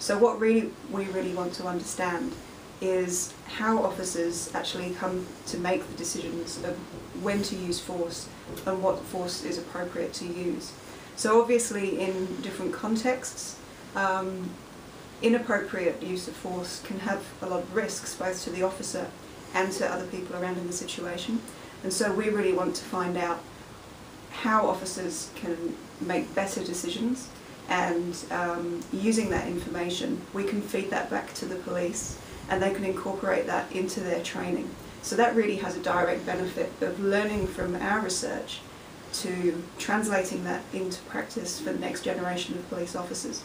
So what really we really want to understand is how officers actually come to make the decisions of when to use force and what force is appropriate to use. So obviously in different contexts, um, inappropriate use of force can have a lot of risks both to the officer and to other people around in the situation. And so we really want to find out how officers can make better decisions and um, using that information we can feed that back to the police and they can incorporate that into their training. So that really has a direct benefit of learning from our research to translating that into practice for the next generation of police officers.